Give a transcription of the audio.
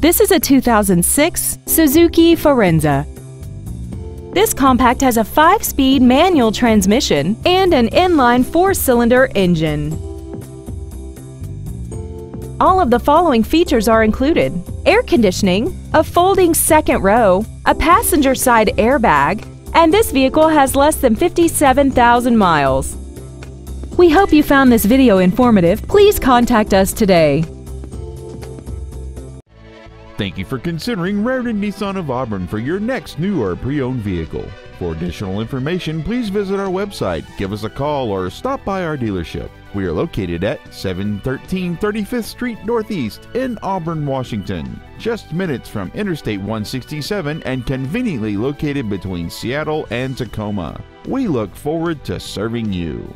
This is a 2006 Suzuki Forenza. This compact has a 5-speed manual transmission and an inline 4-cylinder engine. All of the following features are included. Air conditioning, a folding second row, a passenger side airbag, and this vehicle has less than 57,000 miles. We hope you found this video informative. Please contact us today. Thank you for considering Rairdon Nissan of Auburn for your next new or pre-owned vehicle. For additional information, please visit our website, give us a call, or stop by our dealership. We are located at 713 35th Street Northeast in Auburn, Washington, just minutes from Interstate 167 and conveniently located between Seattle and Tacoma. We look forward to serving you.